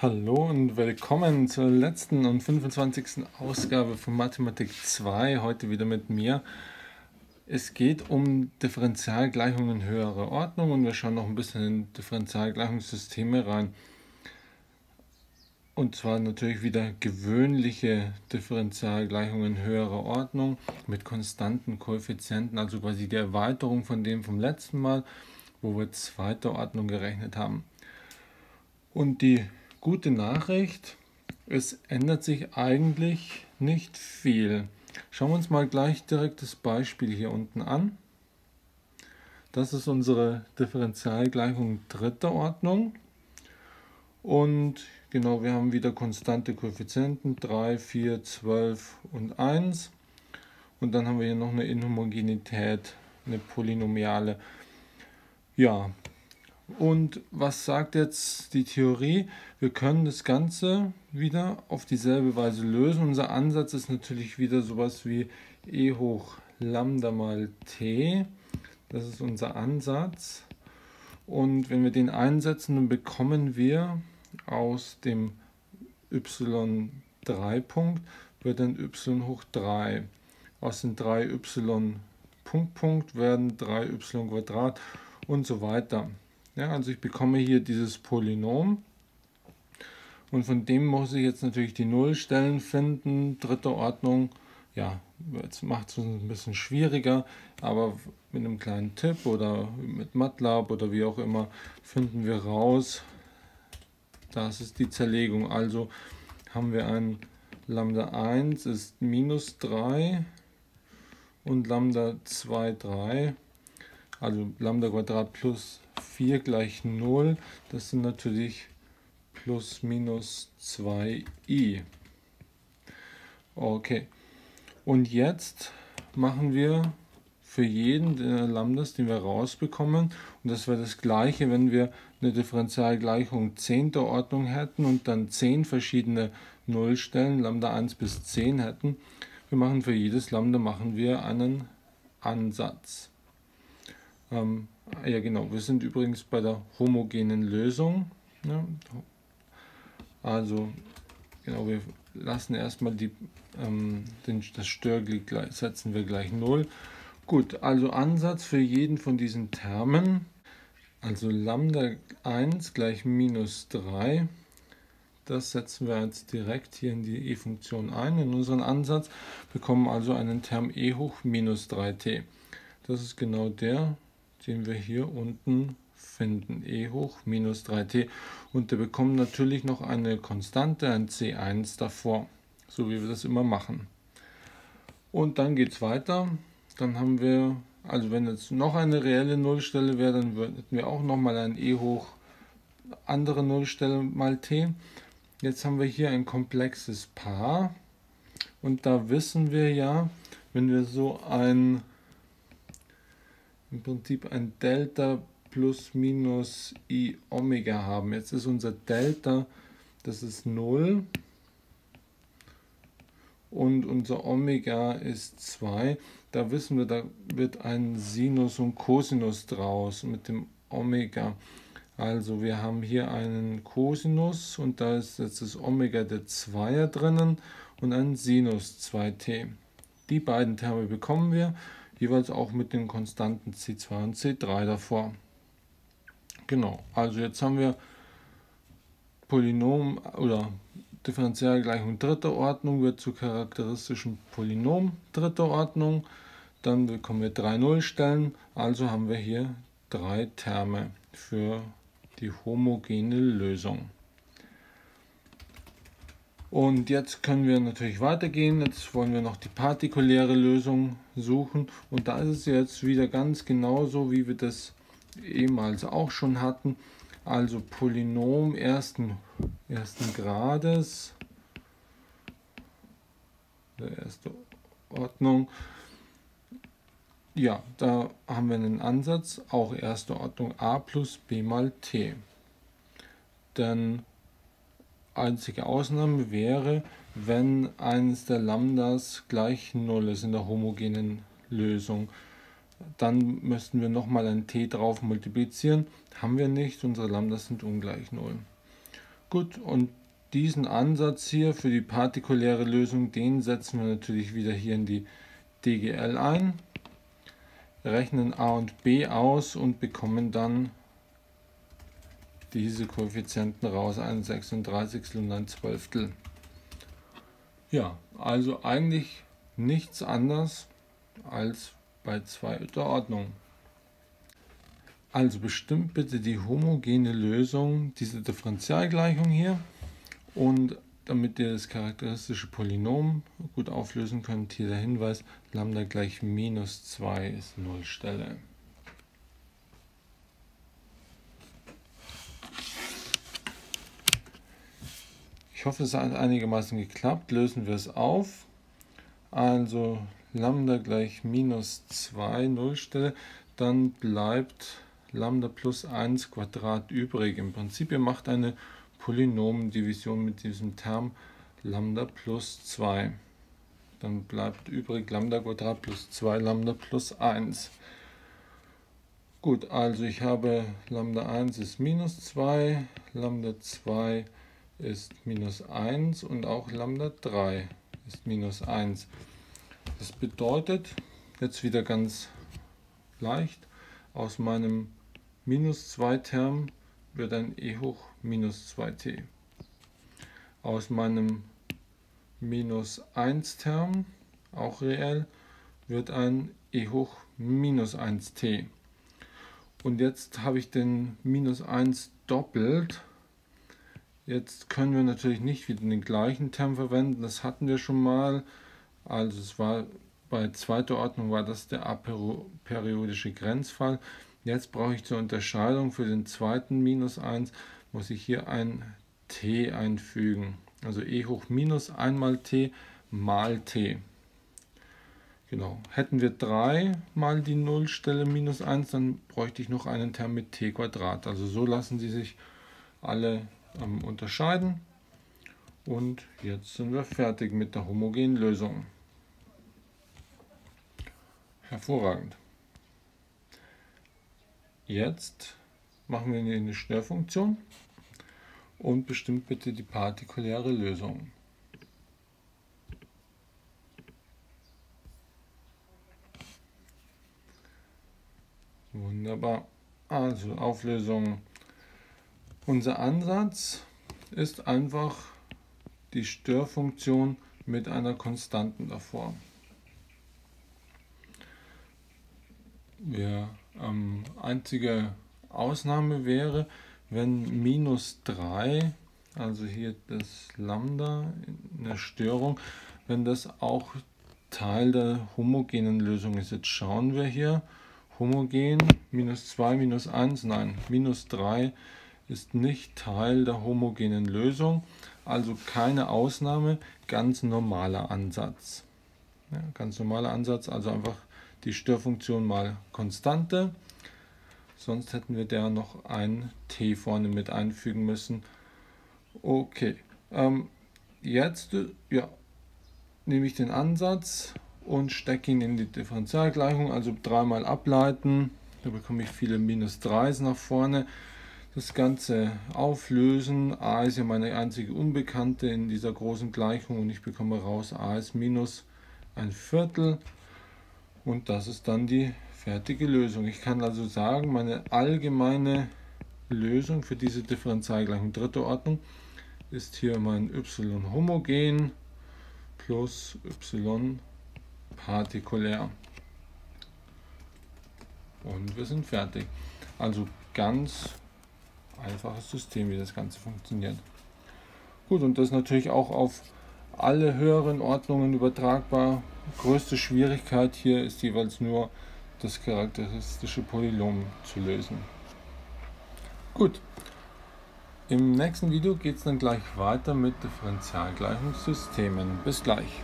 Hallo und willkommen zur letzten und 25. Ausgabe von Mathematik 2. Heute wieder mit mir. Es geht um Differentialgleichungen höherer Ordnung und wir schauen noch ein bisschen in Differentialgleichungssysteme rein. Und zwar natürlich wieder gewöhnliche Differentialgleichungen höherer Ordnung mit konstanten Koeffizienten, also quasi die Erweiterung von dem vom letzten Mal, wo wir zweiter Ordnung gerechnet haben. Und die Gute Nachricht, es ändert sich eigentlich nicht viel. Schauen wir uns mal gleich direkt das Beispiel hier unten an. Das ist unsere Differentialgleichung dritter Ordnung. Und genau, wir haben wieder konstante Koeffizienten 3, 4, 12 und 1. Und dann haben wir hier noch eine Inhomogenität, eine polynomiale. Ja, und was sagt jetzt die Theorie? Wir können das Ganze wieder auf dieselbe Weise lösen. Unser Ansatz ist natürlich wieder sowas wie e hoch lambda mal t. Das ist unser Ansatz. Und wenn wir den einsetzen, dann bekommen wir aus dem y3-Punkt wird dann y hoch 3. Aus den 3y Punkt Punkt werden 3y Quadrat und so weiter. Ja, also ich bekomme hier dieses Polynom und von dem muss ich jetzt natürlich die Nullstellen finden, dritte Ordnung. Ja, jetzt macht es ein bisschen schwieriger, aber mit einem kleinen Tipp oder mit MATLAB oder wie auch immer finden wir raus, das ist die Zerlegung. Also haben wir ein Lambda 1 ist minus 3 und Lambda 2, 3, also Lambda Quadrat plus 4 gleich 0. Das sind natürlich plus minus 2i. Okay. Und jetzt machen wir für jeden der Lambdas, den wir rausbekommen, und das wäre das gleiche, wenn wir eine Differentialgleichung 10. Ordnung hätten und dann 10 verschiedene Nullstellen, Lambda 1 bis 10 hätten. Wir machen für jedes Lambda machen wir einen Ansatz. Ähm, ja genau, wir sind übrigens bei der homogenen Lösung. Ja. Also genau, wir lassen erstmal die, ähm, den, das Störglied setzen wir gleich 0. Gut, also Ansatz für jeden von diesen Termen. Also Lambda 1 gleich minus 3. Das setzen wir jetzt direkt hier in die e-Funktion ein, in unseren Ansatz. Bekommen also einen Term e hoch minus 3t. Das ist genau der, den wir hier unten finden. e hoch minus 3t. Und wir bekommen natürlich noch eine Konstante, ein c1 davor, so wie wir das immer machen. Und dann geht es weiter. Dann haben wir, also wenn jetzt noch eine reelle Nullstelle wäre, dann hätten wir auch nochmal ein e hoch andere Nullstelle mal t. Jetzt haben wir hier ein komplexes Paar. Und da wissen wir ja, wenn wir so ein im Prinzip ein Delta plus minus i Omega haben. Jetzt ist unser Delta, das ist 0 und unser Omega ist 2. Da wissen wir, da wird ein Sinus und Cosinus draus mit dem Omega. Also wir haben hier einen Cosinus und da ist jetzt das Omega der Zweier drinnen und ein Sinus 2t. Die beiden Terme bekommen wir jeweils auch mit den Konstanten C2 und C3 davor. Genau, also jetzt haben wir Polynom oder Differentialgleichung dritter Ordnung wird zu charakteristischen Polynom dritter Ordnung. Dann bekommen wir drei Nullstellen, also haben wir hier drei Terme für die homogene Lösung. Und jetzt können wir natürlich weitergehen. Jetzt wollen wir noch die partikuläre Lösung suchen. Und da ist es jetzt wieder ganz genauso, wie wir das ehemals auch schon hatten. Also Polynom ersten, ersten Grades, der erste Ordnung. Ja, da haben wir einen Ansatz, auch erste Ordnung a plus b mal t. Dann einzige Ausnahme wäre, wenn eines der Lambdas gleich 0 ist in der homogenen Lösung. Dann müssten wir nochmal ein t drauf multiplizieren. Haben wir nicht, unsere Lambdas sind ungleich 0. Gut, und diesen Ansatz hier für die partikuläre Lösung, den setzen wir natürlich wieder hier in die DGL ein, rechnen a und b aus und bekommen dann diese Koeffizienten raus, ein 36 und ein Zwölftel. Ja, also eigentlich nichts anderes als bei zweiter Ordnung. Also bestimmt bitte die homogene Lösung dieser Differentialgleichung hier und damit ihr das charakteristische Polynom gut auflösen könnt, hier der Hinweis, Lambda gleich minus 2 ist Nullstelle. Hoffe, es hat einigermaßen geklappt. Lösen wir es auf. Also Lambda gleich minus 2 Nullstelle. Dann bleibt Lambda plus 1 Quadrat übrig. Im Prinzip, ihr macht eine Polynomdivision mit diesem Term Lambda plus 2. Dann bleibt übrig Lambda Quadrat plus 2 Lambda plus 1. Gut, also ich habe Lambda 1 ist minus 2, Lambda 2 ist ist minus 1 und auch Lambda 3 ist minus 1. Das bedeutet, jetzt wieder ganz leicht, aus meinem minus 2 Term wird ein e hoch minus 2t. Aus meinem minus 1 Term, auch reell, wird ein e hoch minus 1t. Und jetzt habe ich den minus 1 doppelt Jetzt können wir natürlich nicht wieder den gleichen Term verwenden, das hatten wir schon mal. Also es war bei zweiter Ordnung war das der aperiodische Grenzfall. Jetzt brauche ich zur Unterscheidung für den zweiten minus 1, muss ich hier ein t einfügen. Also e hoch minus 1 mal t mal t. Genau. Hätten wir 3 mal die Nullstelle minus 1, dann bräuchte ich noch einen Term mit t Quadrat. Also so lassen sie sich alle am Unterscheiden. Und jetzt sind wir fertig mit der homogenen Lösung. Hervorragend. Jetzt machen wir eine Störfunktion und bestimmt bitte die partikuläre Lösung. Wunderbar. Also Auflösung unser Ansatz ist einfach die Störfunktion mit einer Konstanten davor. Ja, ähm, einzige Ausnahme wäre, wenn minus 3, also hier das Lambda in der Störung, wenn das auch Teil der homogenen Lösung ist. Jetzt schauen wir hier, homogen, minus 2, minus 1, nein, minus 3 ist nicht Teil der homogenen Lösung, also keine Ausnahme, ganz normaler Ansatz. Ja, ganz normaler Ansatz, also einfach die Störfunktion mal Konstante. Sonst hätten wir da noch ein t vorne mit einfügen müssen. Okay, ähm, jetzt ja, nehme ich den Ansatz und stecke ihn in die Differentialgleichung, also dreimal ableiten. Da bekomme ich viele Minus 3 nach vorne das Ganze auflösen. a ist ja meine einzige Unbekannte in dieser großen Gleichung und ich bekomme raus, a ist minus ein Viertel und das ist dann die fertige Lösung. Ich kann also sagen, meine allgemeine Lösung für diese Differentialgleichung dritter Ordnung ist hier mein y homogen plus y partikulär. Und wir sind fertig. Also ganz einfaches System, wie das Ganze funktioniert. Gut, und das ist natürlich auch auf alle höheren Ordnungen übertragbar. Größte Schwierigkeit hier ist jeweils nur das charakteristische Polynom zu lösen. Gut, im nächsten Video geht es dann gleich weiter mit Differentialgleichungssystemen. Bis gleich.